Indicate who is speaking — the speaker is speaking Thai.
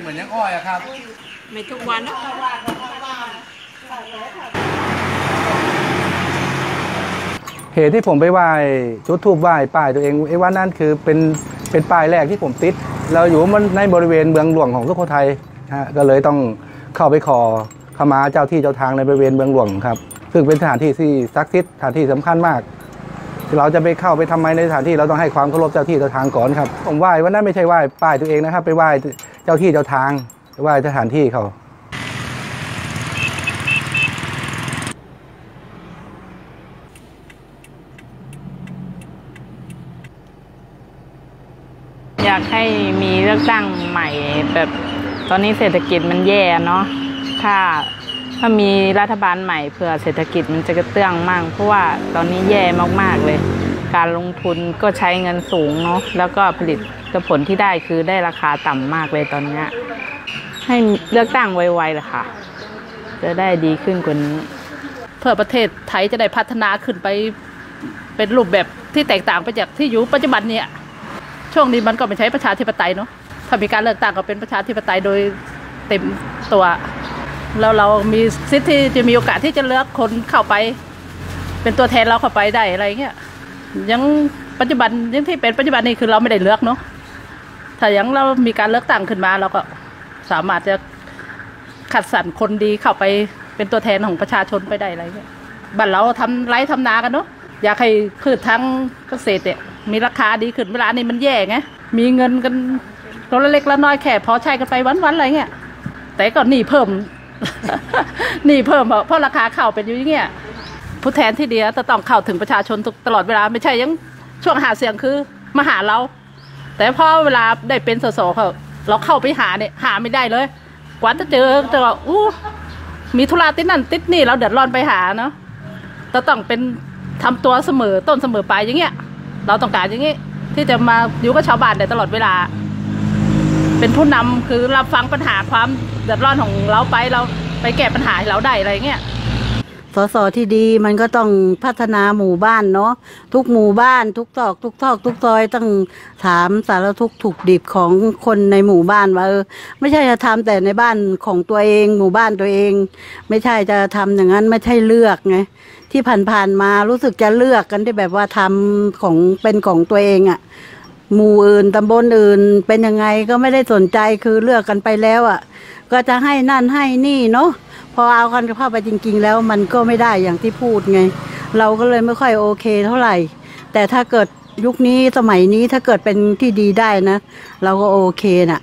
Speaker 1: เหมือนยังอ้อยอะครับ
Speaker 2: ไม่ทุกวันนะ
Speaker 3: เหตุที่ผมไปไหว้จุดทูบไหว้ป้ายตัวเองไอ้วันนั้นคือเป็นเป็นป้ายแรกที่ผมติด เราอยู่มันในบริเวณเมืองหลวงของสุโขทัยฮะก็เลยต้องเข้าไปขอขมาเจ้าที่เจ้าทางในบริเวณเมืองหลวงครับ ซึ่งเป็นสถานที่ที่ศักดิ์สิทธิ์สถานที่สำคัญมาก เราจะไปเข้าไปทำไมในสถานที่เราต้องให้ความเคารพเจ้าที่เจ้าทางก่อนครับผมไหว้วันนั้นไม่ใช่ไหว้ป้ายตัวเองนะครับ ไปไหว้ จ้าที่เจ้าทางไปไหว้สถานที่เขา
Speaker 2: อยากให้มีเลือกตั้งใหม่แบบตอนนี้เศรษฐกิจมันแย่เนาะถ้าถ้ามีรัฐบาลใหม่เผื่อเศรษฐกิจมันจะกระเตื้องมั่งเพราะว่าตอนนี้แย่มากๆเลย การลงทุนก็ใช้เงินสูงเนาะแล้วก็ผลิตผลที่ได้คือได้ราคาต่ำมากเลยตอนนี้ให้เลือกตั้งไวๆเลยค่ะ จะได้ดีขึ้นกว่านี้
Speaker 4: เพื่อประเทศไทยจะได้พัฒนาขึ้นไปเป็นรูปแบบที่แตกต่างไปจากที่อยู่ปัจจุบันเนี่ยช่วงนี้มันก็ไม่ใช้ประชาธิปไตยเนาะถ้ามีการเลือกตั้งก็เป็นประชาธิปไตยโดยเต็มตัวแล้วเรามีสิทธิ์ที่จะมีโอกาสที่จะเลือกคนเข้าไป เป็นตัวแทนเราเข้าไปได้อะไรเงี้ย ยังปัจจุบันยังที่เป็นปัจจุบันนี้คือเราไม่ได้เลือกเนาะถ้ายังเรามีการเลือกตั้งขึ้นมาเราก็สามารถจะขัดสรรคนดีเข้าไปเป็นตัวแทนของประชาชนไปได้อะไรเงี้ยบ้านเราทำไร่ทำนากันเนาะอยากให้พืชทั้งเกษตรเนี่ยมีราคาดีขึ้นเวลานี้มันแย่ไงมีเงินกันตัวละเล็กละน้อยแค่พอใช้กันไปวันๆอะไรเงี้ยแต่ก็หนี้เพิ่มหนี้เพิ่มเพราะราคาข้าวเป็นอยู่อย่างเงี้ย ผู้แทนที่ดีจะต้องเข้าถึงประชาชนตลอดเวลาไม่ใช่ยังช่วงหาเสียงคือมาหาเรา แต่พอเวลาได้เป็นสสเขาเราเข้าไปหาเนี่ยหาไม่ได้เลย กว่าจะเจอจะว่าอู้มีธุระติดนั่นติดนี่เราเดือดร้อนไปหาเนาะเราต้องเป็นทำตัวเสมอต้นเสมอปลายอย่างเงี้ย เราต้องการอย่างงี้ ที่จะมาอยู่กับชาวบ้านได้ตลอดเวลา เป็นผู้นำคือรับฟังปัญหาความเดือดร้อนของเราไปเราไปแก้ปัญหาให้เราได้อะไรเงี้ย
Speaker 5: สสที่ดีมันก็ต้องพัฒนาหมู่บ้านเนาะทุกหมู่บ้านทุกตอก ทุกซอก ทุกซอยต้องถามสารทุกข์ถูกดิบของคนในหมู่บ้านว่าเออไม่ใช่จะทำแต่ในบ้านของตัวเอง หมู่บ้านตัวเอง ไม่ใช่จะทำอย่างนั้นไม่ใช่เลือกไงที่ผ่านๆมารู้สึกจะเลือกกันที่แบบว่าทำของเป็นของตัวเองอะ่ะหมู่อื่นตำบลอื่นเป็นยังไงก็ไม่ได้สนใจคือเลือกกันไปแล้วอะ่ะ ก็จะให้นั่นให้นี่เนาะ อเอาคันเข้าไปจริง ๆ แล้วมันก็ไม่ได้อย่างที่พูดไง เราก็เลยไม่ค่อยโอเคเท่าไหร่ แต่ถ้าเกิดยุคนี้สมัยนี้ถ้าเกิดเป็นที่ดีได้นะ เราก็โอเคน่ะ